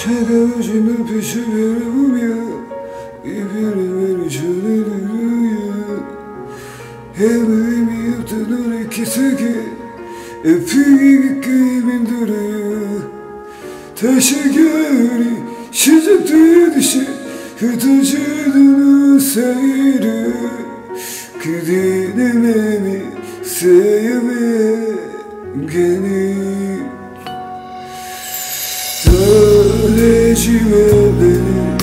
차가워진 눈빛을 바라보며 이별의 말을 전해드려요 아 무 의미 없던 너의 기색에 아프기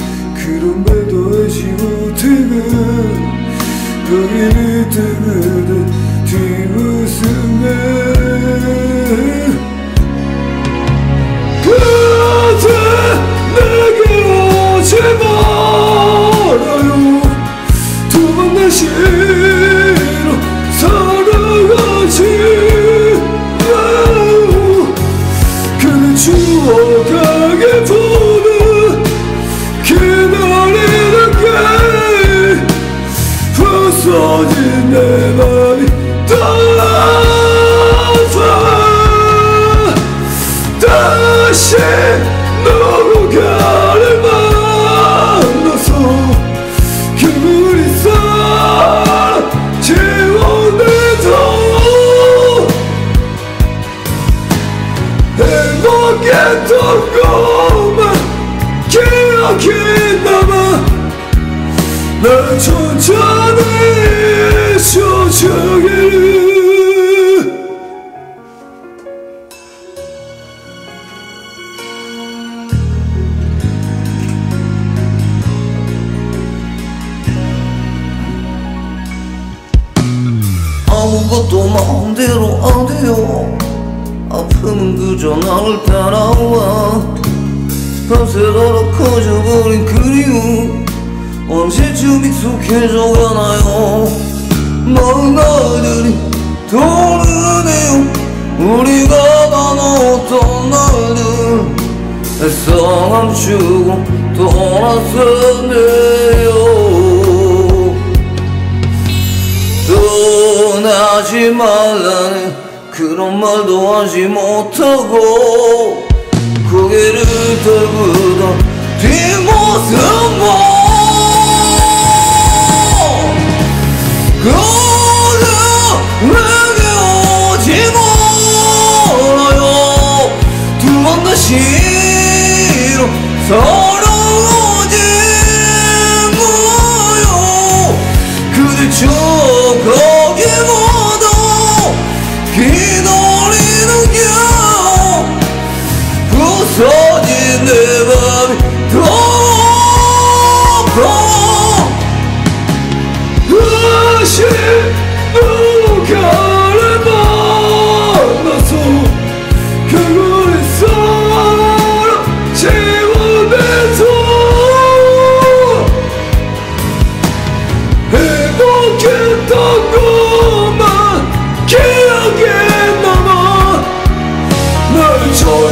깊게 힘들어 부서진 내 맘이 떠나서 다시 누군가를 만나서 그물이 사랑 지워내도 행복했던 것만 기억이 남아 날 천천히 아무것도 마음대로 안 돼요. 아픔은 그저 나를 따라와. 밤새도록 커져버린 그리움. 언제쯤 익숙해져 가나요? 먼 날들이 떠오르네요. 우리가 나눴던 날들. 애써 감추고 떠났었네 떠나지 말라는 그런 말도 하지 못하고 고개를 떨구던 뒷모습만 그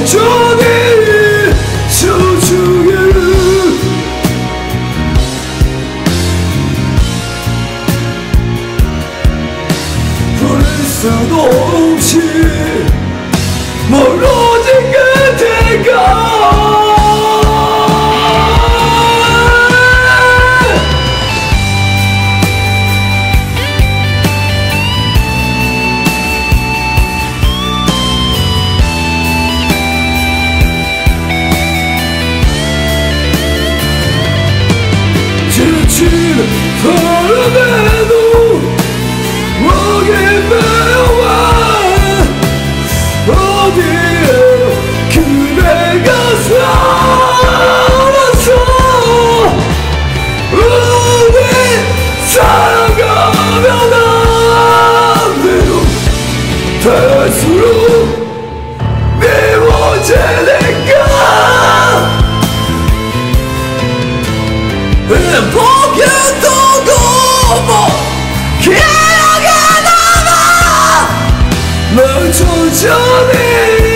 천천히 쳐주기를 부를 수도 없이 멀어진 그 살아가면 안 돼요 갈수록 미워지니까 행복했던 것만 기억에 남아 널 천천히